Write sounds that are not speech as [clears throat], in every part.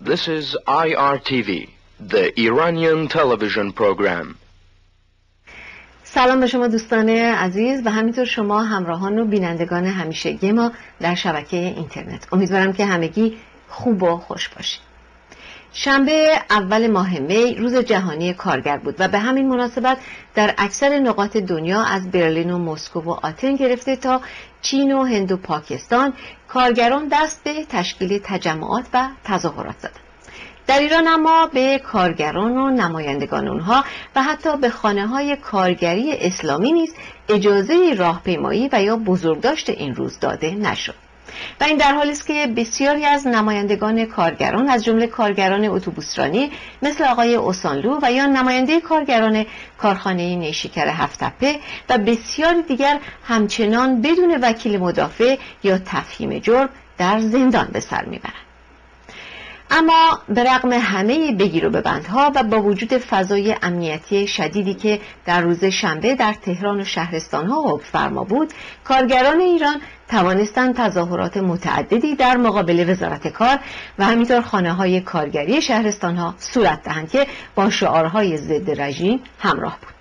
This is IRTV, the Iranian television program. سلام به شما دوستان عزیز و همینطور شما همراهان و بینندگان همیشگی ما در شبکه اینترنت امیدوارم که همگی خوب و خوش باشید شنبه اول ماه می روز جهانی کارگر بود و به همین مناسبت در اکثر نقاط دنیا از برلین و مسکو و آتن گرفته تا چین و هند و پاکستان کارگران دست به تشکیل تجمعات و تظاهرات زدند. در ایران اما به کارگران و نمایندگان اونها و حتی به خانه های کارگری اسلامی نیز اجازه راهپیمایی و یا بزرگداشت این روز داده نشد. و این در حالی است که بسیاری از نمایندگان کارگران از جمله کارگران اتوبوسرانی مثل آقای اوسانلو و یا نماینده کارگران کارخانه نیشکر هفتپه و بسیاری دیگر همچنان بدون وکیل مدافع یا تفهیم جرم در زندان به سر می‌برند. اما به رغم همه بگیر و ببندها و با وجود فضای امنیتی شدیدی که در روز شنبه در تهران و شهرستانها حکم فرما بود کارگران ایران توانستند تظاهرات متعددی در مقابل وزارت کار و همینطور خانه های کارگری شهرستانها صورت دهند که با شعارهای ضد رژیم همراه بود.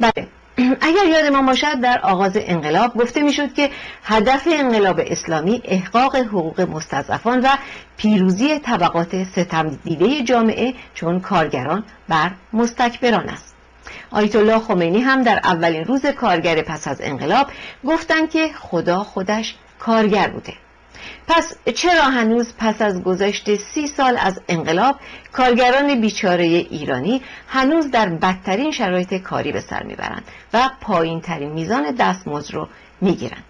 بله [clears throat] اگر یاد ما باشد در آغاز انقلاب گفته می‌شد که هدف انقلاب اسلامی احقاق حقوق مستضعفان و پیروزی طبقات ستم دیده جامعه چون کارگران بر مستکبران است. آیت الله خمینی هم در اولین روز کارگر پس از انقلاب گفتند که خدا خودش کارگر بوده. پس چرا هنوز پس از گذشت سی سال از انقلاب کارگران بیچاره ایرانی هنوز در بدترین شرایط کاری به سر می‌برند و پایین ترین میزان دستمزد رو می‌گیرند؟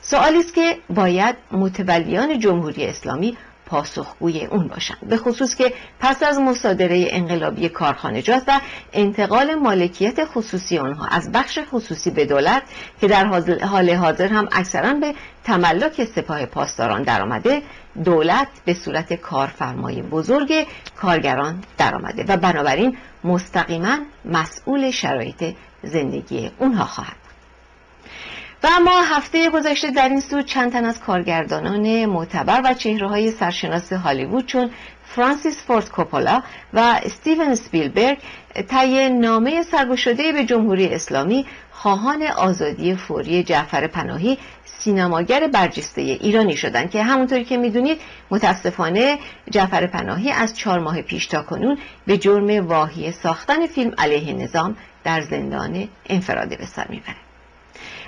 سوالی است که باید متولیان جمهوری اسلامی پاسخگوی اون باشند به خصوص که پس از مصادره انقلابی کارخانجات و انتقال مالکیت خصوصی آنها از بخش خصوصی به دولت که در حال حاضر هم اکثرا به تملک سپاه پاسداران درآمده دولت به صورت کارفرمای بزرگ کارگران درآمده و بنابراین مستقیما مسئول شرایط زندگی اونها خواهد و اما هفته گذشته در این سو چند تن از کارگردانان معتبر و چهره های سرشناس هالیوود چون فرانسیس فورد کوپولا و استیون سپیلبرگ طی نامه سرگشاده به جمهوری اسلامی خواهان آزادی فوری جعفر پناهی سینماگر برجسته ایرانی شدند که همونطوری که می‌دونید متاسفانه جعفر پناهی از چهار ماه پیش تا کنون به جرم واهی ساختن فیلم علیه نظام در زندان انفرادی به سر می‌بره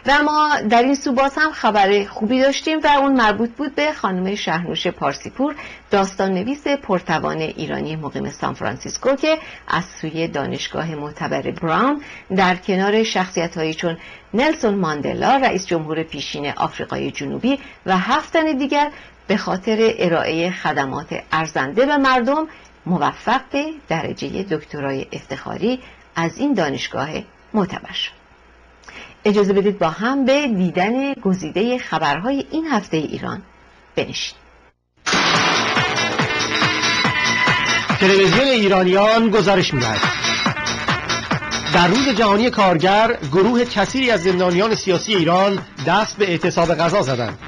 و ما در این سو باز هم خبر خوبی داشتیم و اون مربوط بود به خانم شهرنوش پارسیپور داستان نویس پرتوان ایرانی مقیم سان فرانسیسکو که از سوی دانشگاه معتبر براون در کنار شخصیت هایی چون نلسون ماندلا رئیس جمهور پیشین آفریقای جنوبی و هفتن دیگر به خاطر ارائه خدمات ارزنده به مردم موفق به درجه دکترای افتخاری از این دانشگاه معتبر شد. اجازه بدید با هم به دیدن گزیده خبرهای این هفته ایران بنشید تلویزیون ایرانیان گزارش می‌دهد. در روز جهانی کارگر گروه کثیری از زندانیان سیاسی ایران دست به اعتصاب غذا زدند.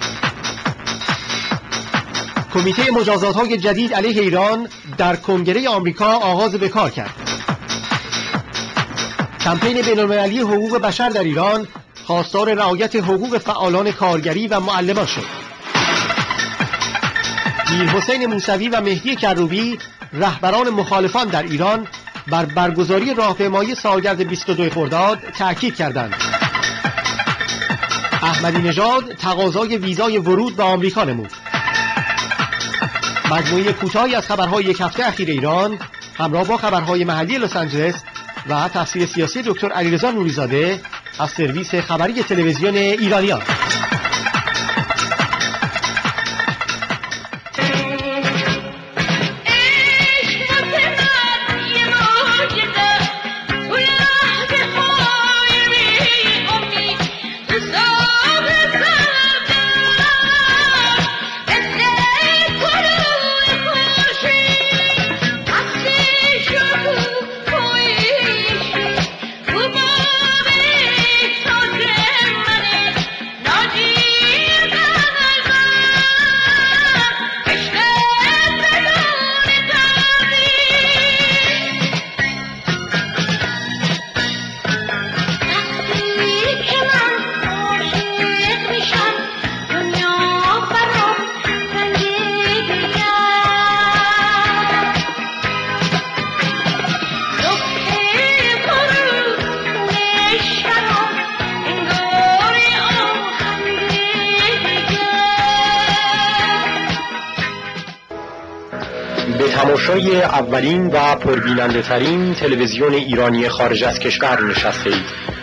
کمیته مجازات های جدید علیه ایران در کنگره آمریکا آغاز به کار کرد. کمپین بینالمللی حقوق بشر در ایران خواستار رعایت حقوق فعالان کارگری و معلمان شد. میر حسین موسوی و مهدی کروبی رهبران مخالفان در ایران بر برگزاری راهپیمایی سالگرد 22 خرداد تأکید کردند. احمدی نژاد تقاضای ویزای ورود به آمریکا نمود. مجموعه کوتاهی از خبرهای یک هفته اخیر ایران همراه با خبرهای محلی لس آنجلس و تفسیر سیاسی دکتر علیرضا نوریزاده از سرویس خبری تلویزیون ایرانیان. تماشای اولین و پربیننده ترین تلویزیون ایرانی خارج از کشور نشسته اید.